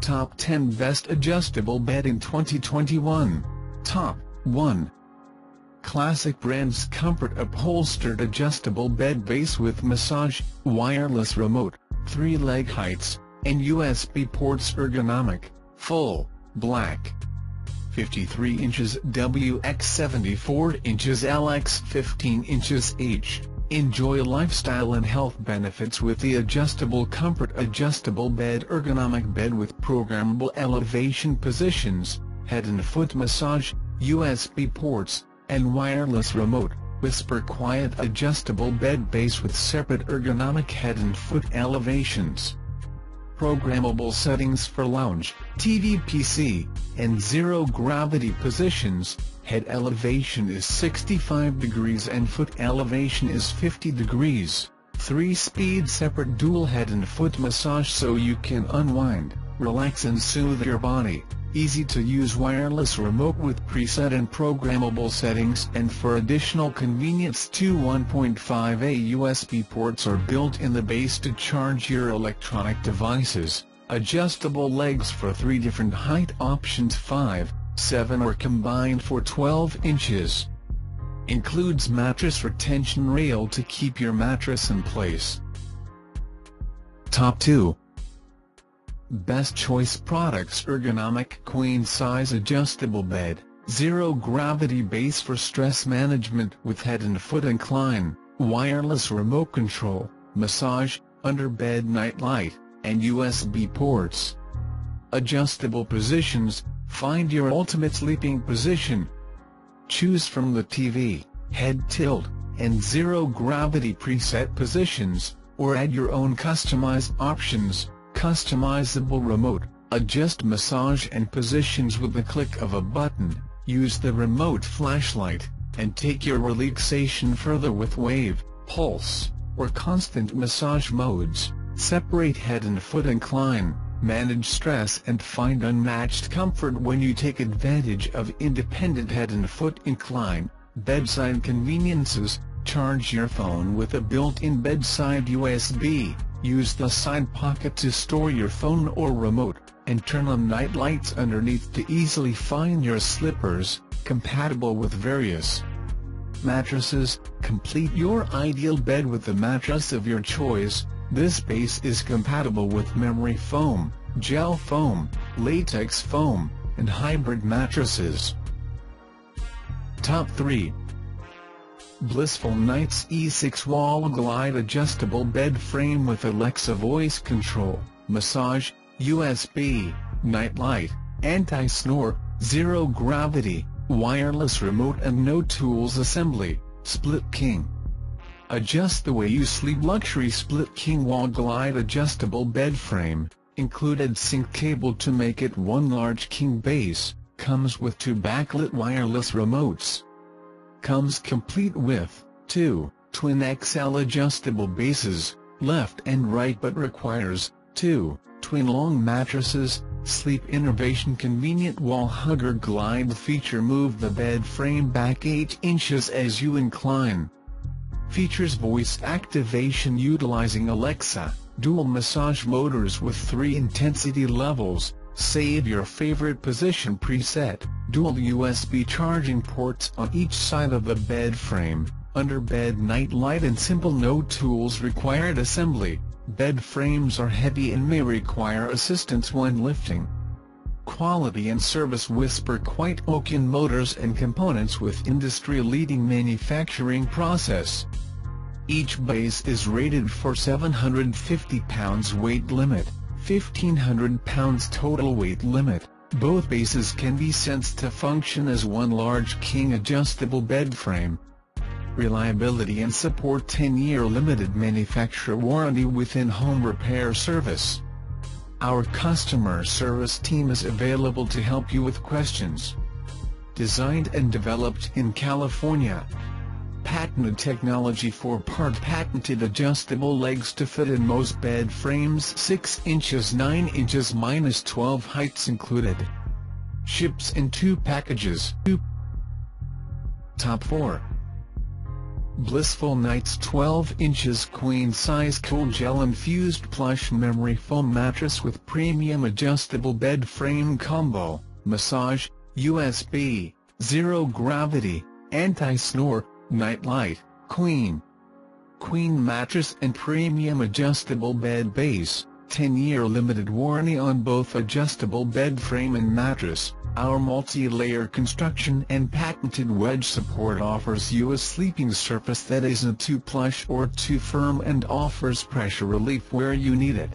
Top 10 Best Adjustable Bed in 2021. Top 1. Classic Brands Comfort Upholstered Adjustable Bed Base with Massage, Wireless Remote, 3 leg heights, and USB ports Ergonomic, Full, Black. 53 inches WX 74 inches LX 15 inches H. Enjoy lifestyle and health benefits with the adjustable comfort adjustable bed ergonomic bed with programmable elevation positions, head and foot massage, USB ports, and wireless remote, whisper quiet adjustable bed base with separate ergonomic head and foot elevations. Programmable settings for lounge, TV PC, and zero-gravity positions, head elevation is 65 degrees and foot elevation is 50 degrees. 3-speed separate dual head and foot massage so you can unwind, relax and soothe your body. Easy to use wireless remote with preset and programmable settings and for additional convenience two 1.5A USB ports are built in the base to charge your electronic devices. Adjustable legs for three different height options 5, 7 or combined for 12 inches. Includes mattress retention rail to keep your mattress in place. Top 2 Best Choice Products Ergonomic Queen Size Adjustable Bed, Zero Gravity Base for Stress Management with Head and Foot Incline, Wireless Remote Control, Massage, Underbed Night Light, and USB ports. Adjustable Positions, Find your ultimate sleeping position. Choose from the TV, head tilt, and zero gravity preset positions, or add your own customized options customizable remote, adjust massage and positions with the click of a button, use the remote flashlight, and take your relaxation further with wave, pulse, or constant massage modes, separate head and foot incline, manage stress and find unmatched comfort when you take advantage of independent head and foot incline, bedside conveniences, charge your phone with a built-in bedside USB, Use the side pocket to store your phone or remote, and turn on night lights underneath to easily find your slippers, compatible with various mattresses. Complete your ideal bed with the mattress of your choice. This base is compatible with memory foam, gel foam, latex foam, and hybrid mattresses. Top 3 Blissful Nights E6 Wall Glide Adjustable Bed Frame with Alexa Voice Control, Massage, USB, Night Light, Anti-Snore, Zero Gravity, Wireless Remote and No Tools Assembly, Split King. Adjust the way you sleep Luxury Split King Wall Glide Adjustable Bed Frame, included sync cable to make it one large king base, comes with two backlit wireless remotes comes complete with, 2, twin XL adjustable bases, left and right but requires, 2, twin long mattresses, Sleep Innovation Convenient Wall Hugger Glide feature Move the bed frame back 8 inches as you incline. Features voice activation utilizing Alexa, dual massage motors with 3 intensity levels, Save your favorite position preset, dual USB charging ports on each side of the bed frame, under bed night light and simple no tools required assembly. Bed frames are heavy and may require assistance when lifting. Quality and service Whisper Quiet OKIN motors and components with industry-leading manufacturing process. Each base is rated for 750 pounds weight limit. 1500 pounds total weight limit. Both bases can be sensed to function as one large king adjustable bed frame. Reliability and support 10-year limited manufacturer warranty within home repair service. Our customer service team is available to help you with questions. Designed and developed in California patented technology for part patented adjustable legs to fit in most bed frames 6 inches 9 inches minus 12 heights included. Ships in two packages. Top 4 Blissful Nights 12 inches queen size cool gel infused plush memory foam mattress with premium adjustable bed frame combo, massage, USB, zero gravity, anti-snore, night light, queen. Queen mattress and premium adjustable bed base, 10-year limited warranty on both adjustable bed frame and mattress. Our multi-layer construction and patented wedge support offers you a sleeping surface that isn't too plush or too firm and offers pressure relief where you need it.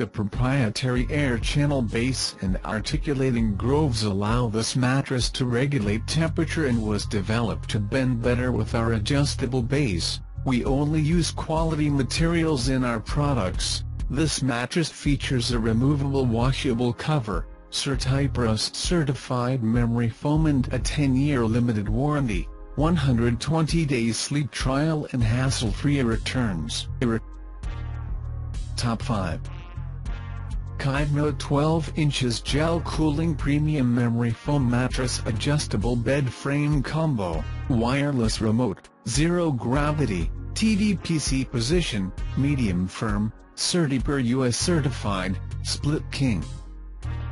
The proprietary air channel base and articulating grooves allow this mattress to regulate temperature and was developed to bend better with our adjustable base. We only use quality materials in our products. This mattress features a removable washable cover, Certipur US certified memory foam and a 10-year limited warranty, 120 days sleep trial and hassle-free returns. Top 5 Kyvno 12 inches gel cooling premium memory foam mattress adjustable bed frame combo, wireless remote, zero gravity, TV PC position, medium firm, Certipur US certified, split king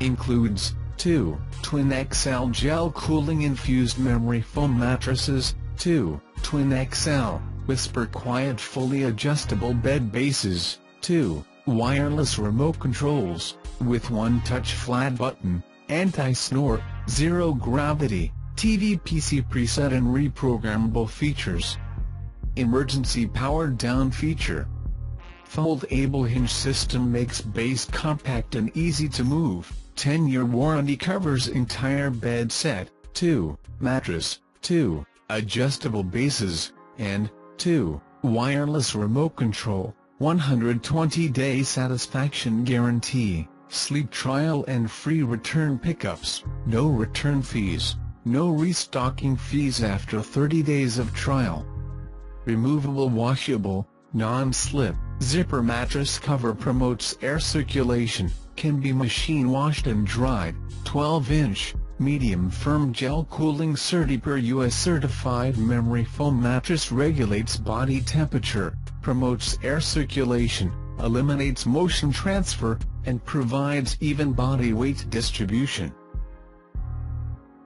includes 2. Twin XL Gel Cooling Infused Memory Foam Mattresses, 2. Twin XL, Whisper Quiet Fully Adjustable Bed Bases, 2. Wireless Remote Controls, with one-touch flat button, anti-snore, zero gravity, TV PC preset and reprogrammable features. Emergency powered down feature. Fold-able hinge system makes base compact and easy to move. 10-year warranty covers entire bed set, 2. Mattress, 2. Adjustable bases, and 2. Wireless remote control, 120-day satisfaction guarantee, sleep trial and free return pickups, no return fees, no restocking fees after 30 days of trial. Removable washable, non-slip, zipper mattress cover promotes air circulation, can be machine washed and dried, 12-inch, medium firm gel cooling Certipur US certified memory foam mattress regulates body temperature, promotes air circulation, eliminates motion transfer, and provides even body weight distribution.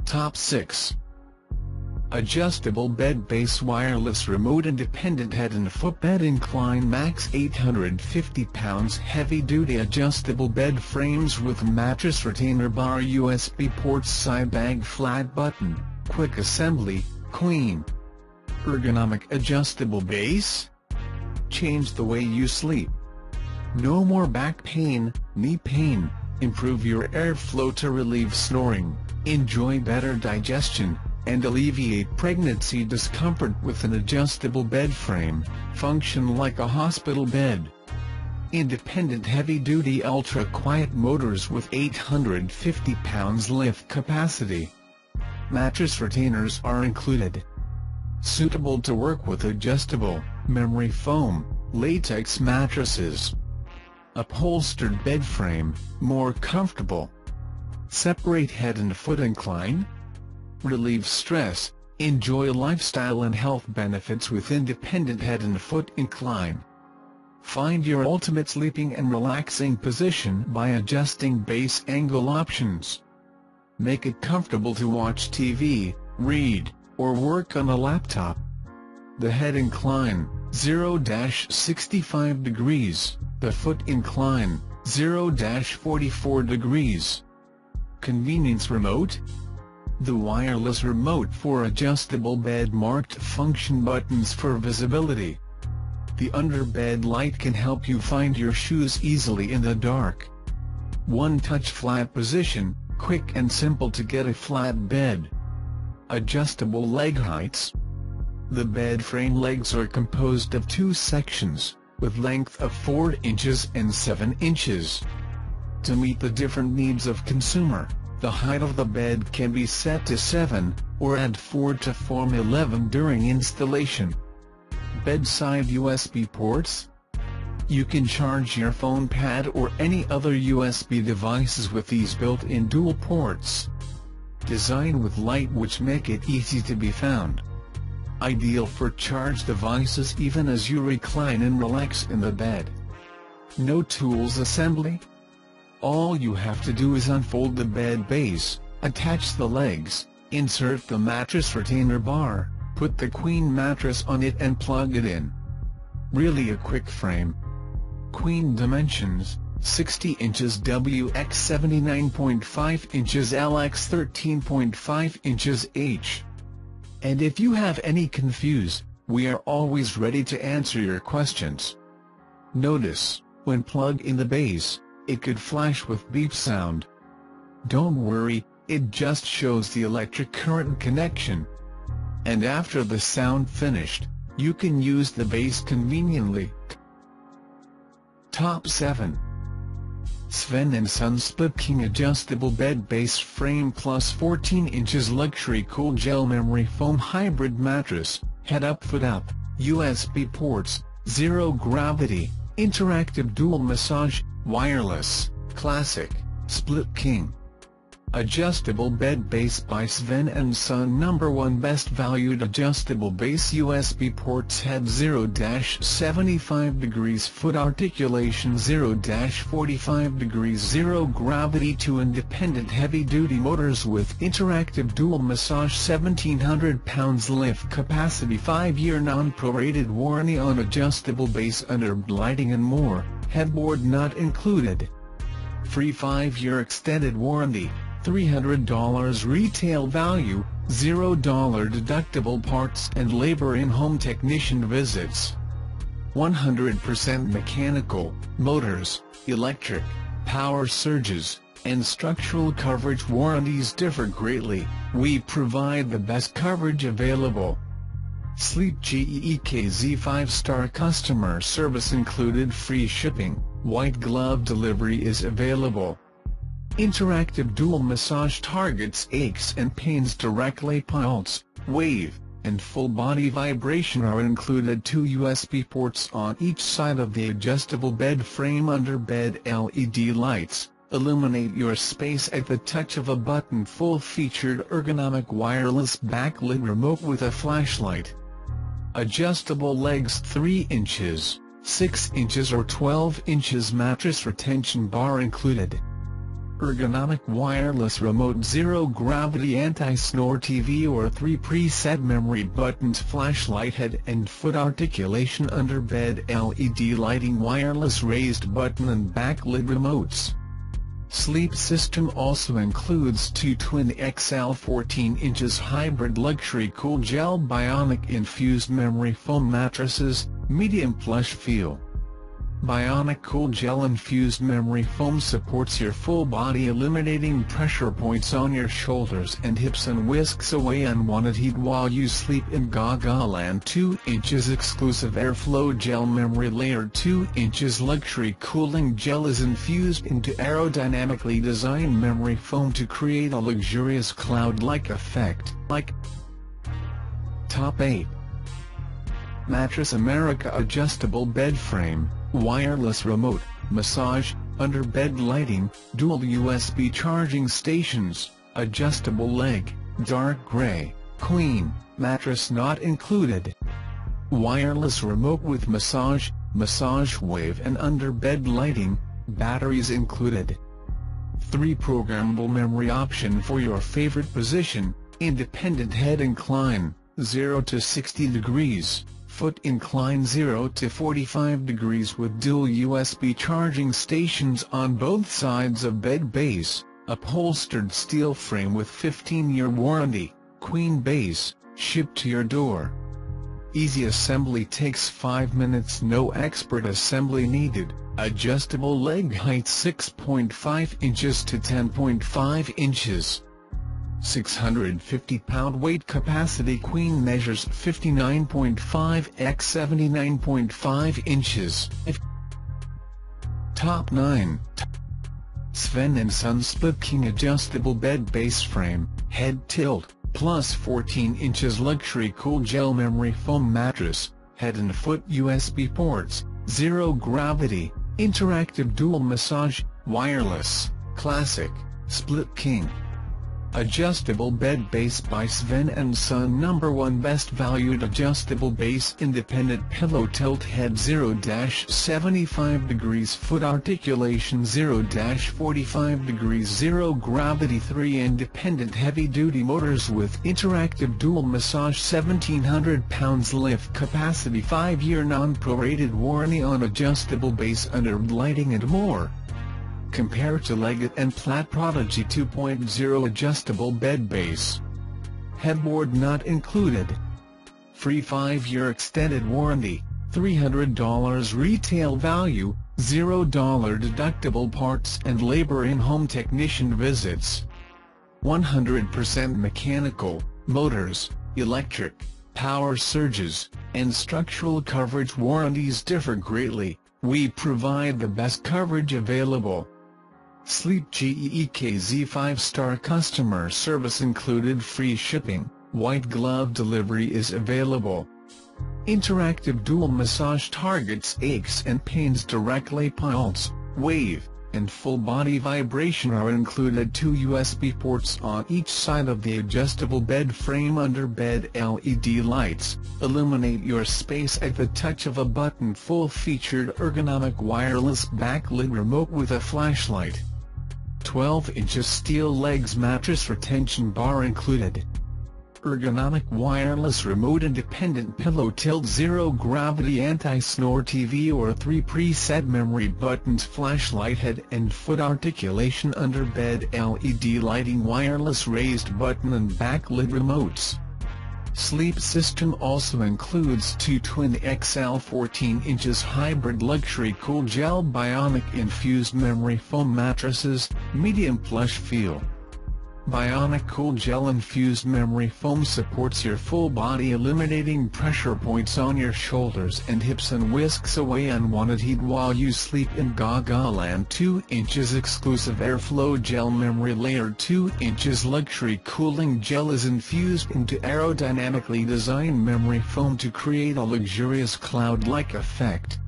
Top 6 Adjustable bed base wireless remote independent head and foot bed incline max 850 pounds heavy-duty adjustable bed frames with mattress retainer bar USB ports side bag flat button, quick assembly, queen. Ergonomic adjustable base? Change the way you sleep. No more back pain, knee pain, improve your airflow to relieve snoring, enjoy better digestion, and alleviate pregnancy discomfort with an adjustable bed frame, function like a hospital bed. Independent heavy-duty ultra-quiet motors with 850 pounds lift capacity. Mattress retainers are included. Suitable to work with adjustable, memory foam, latex mattresses. Upholstered bed frame, more comfortable. Separate head and foot incline, relieve stress, enjoy lifestyle and health benefits with independent head and foot incline. Find your ultimate sleeping and relaxing position by adjusting base angle options. Make it comfortable to watch TV, read, or work on a laptop. The head incline, 0-65 degrees, the foot incline, 0-44 degrees. Convenience remote, the wireless remote for adjustable bed marked function buttons for visibility. The underbed light can help you find your shoes easily in the dark. One-touch flat position, quick and simple to get a flat bed. Adjustable leg heights. The bed frame legs are composed of two sections, with length of 4 inches and 7 inches. To meet the different needs of consumer, the height of the bed can be set to 7, or add 4 to form 11 during installation. Bedside USB ports You can charge your phone pad or any other USB devices with these built-in dual ports. Designed with light which make it easy to be found. Ideal for charged devices even as you recline and relax in the bed. No tools assembly? All you have to do is unfold the bed base, attach the legs, insert the mattress retainer bar, put the queen mattress on it and plug it in. Really a quick frame. Queen dimensions, 60 inches WX 79.5 inches LX 13.5 inches H. And if you have any confuse, we are always ready to answer your questions. Notice, when plug in the base, it could flash with beep sound. Don't worry, it just shows the electric current connection. And after the sound finished, you can use the base conveniently. Top 7 Sven & Son Split King Adjustable Bed Base Frame Plus 14 inches Luxury Cool Gel Memory Foam Hybrid Mattress, Head Up Foot Up, USB ports, Zero Gravity, Interactive Dual Massage, Wireless, Classic, Split King Adjustable Bed Base by Sven & Son Number 1 Best Valued Adjustable Base USB Ports Head 0-75 degrees Foot Articulation 0-45 degrees Zero Gravity 2 Independent Heavy Duty Motors with Interactive Dual Massage 1700 pounds Lift Capacity 5-year non-prorated warranty on Adjustable Base under lighting and more, headboard not included. Free 5-year extended warranty. $300 retail value, $0 deductible parts and labor in-home technician visits. 100% mechanical, motors, electric, power surges, and structural coverage warranties differ greatly, we provide the best coverage available. Sleep GEEKZ 5-star customer service included free shipping, white glove delivery is available. Interactive dual massage targets aches and pains directly pulse, wave, and full body vibration are included two USB ports on each side of the adjustable bed frame under bed LED lights, illuminate your space at the touch of a button full-featured ergonomic wireless backlit remote with a flashlight. Adjustable legs 3 inches, 6 inches or 12 inches mattress retention bar included ergonomic wireless remote zero-gravity anti-snore TV or 3 preset memory buttons flashlight head and foot articulation under bed LED lighting wireless raised button and backlit remotes. Sleep system also includes two twin XL 14 inches hybrid luxury cool gel bionic infused memory foam mattresses, medium plush feel. Bionic Cool Gel Infused Memory Foam supports your full body eliminating pressure points on your shoulders and hips and whisks away unwanted heat while you sleep in Gaga Land 2 inches exclusive airflow gel memory layer. 2 inches luxury cooling gel is infused into aerodynamically designed memory foam to create a luxurious cloud-like effect, like Top 8 Mattress America Adjustable Bed Frame wireless remote, massage, under-bed lighting, dual USB charging stations, adjustable leg, dark gray, queen, mattress not included. Wireless remote with massage, massage wave and under-bed lighting, batteries included. 3 programmable memory option for your favorite position, independent head incline, 0 to 60 degrees foot incline 0 to 45 degrees with dual USB charging stations on both sides of bed base, upholstered steel frame with 15-year warranty, queen base, shipped to your door. Easy assembly takes 5 minutes no expert assembly needed, adjustable leg height 6.5 inches to 10.5 inches. 650-pound weight capacity Queen measures 59.5 x 79.5 inches. Top 9 Sven & Son Split King Adjustable Bed Base Frame, Head Tilt, plus 14 inches Luxury Cool Gel Memory Foam Mattress, Head and Foot USB Ports, Zero Gravity, Interactive Dual Massage, Wireless, Classic, Split King. Adjustable bed base by Sven and Son Number 1 Best Valued Adjustable Base Independent Pillow Tilt Head 0-75 degrees Foot Articulation 0-45 degrees Zero Gravity 3 Independent Heavy Duty Motors with Interactive Dual Massage 1700 pounds Lift Capacity 5-year non-prorated warranty on adjustable base under lighting and more compared to Leggett & Platt Prodigy 2.0 adjustable bed base. Headboard not included. Free 5-year extended warranty, $300 retail value, $0 deductible parts and labor in-home technician visits. 100% mechanical, motors, electric, power surges, and structural coverage warranties differ greatly, we provide the best coverage available. Sleep GEEKZ 5-star customer service included free shipping, white glove delivery is available. Interactive dual massage targets aches and pains directly pulse, wave, and full body vibration are included two USB ports on each side of the adjustable bed frame under bed LED lights, illuminate your space at the touch of a button full-featured ergonomic wireless backlit remote with a flashlight. 12 inches steel legs mattress retention bar included. Ergonomic wireless remote independent pillow tilt zero gravity anti-snore TV or 3 preset memory buttons flashlight head and foot articulation under bed LED lighting wireless raised button and backlit remotes. Sleep system also includes two twin XL 14 inches hybrid luxury cool gel bionic infused memory foam mattresses, medium plush feel. Bionic Cool Gel Infused Memory Foam supports your full body eliminating pressure points on your shoulders and hips and whisks away unwanted heat while you sleep in Gaga Land 2 inches exclusive airflow gel memory layer. 2 inches luxury cooling gel is infused into aerodynamically designed memory foam to create a luxurious cloud-like effect.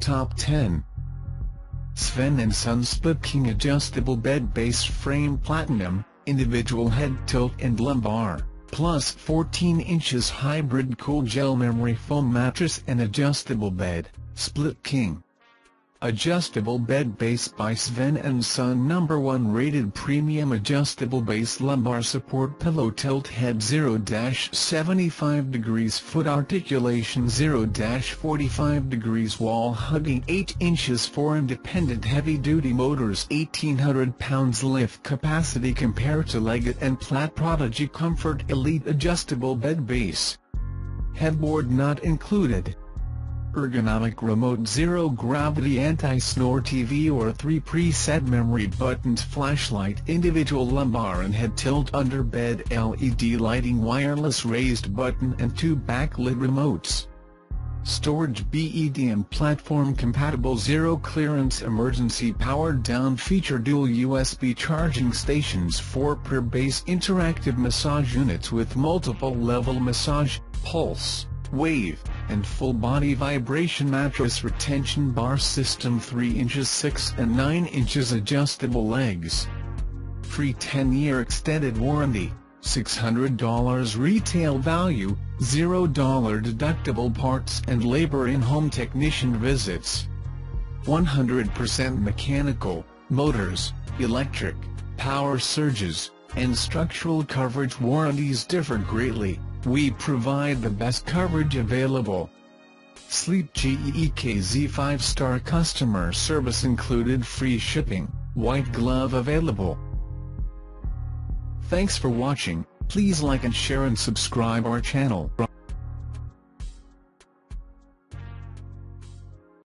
Top 10 Sven & Son Split King Adjustable Bed Base Frame Platinum, Individual Head Tilt and Lumbar, plus 14 inches Hybrid Cool Gel Memory Foam Mattress and Adjustable Bed, Split King. Adjustable Bed Base by Sven & Son Number 1 Rated Premium Adjustable Base Lumbar Support Pillow Tilt Head 0-75 degrees Foot Articulation 0-45 degrees Wall Hugging 8 inches 4 Independent Heavy Duty Motors 1800 pounds Lift Capacity Compared to Leggett & Platt Prodigy Comfort Elite Adjustable Bed Base. Headboard not included ergonomic remote zero-gravity anti-snore TV or 3 preset memory buttons flashlight individual lumbar and head tilt under bed LED lighting wireless raised button and two backlit remotes. Storage BEDM platform compatible zero clearance emergency powered down feature dual USB charging stations 4 per base interactive massage units with multiple level massage, pulse, wave, and full-body vibration mattress retention bar system 3 inches 6 and 9 inches adjustable legs. Free 10-year extended warranty, $600 retail value, $0 deductible parts and labor in-home technician visits. 100% mechanical, motors, electric, power surges, and structural coverage warranties differ greatly. We provide the best coverage available. Sleep GEEKZ 5-star customer service included free shipping, white glove available. Thanks for watching, please like and share and subscribe our channel.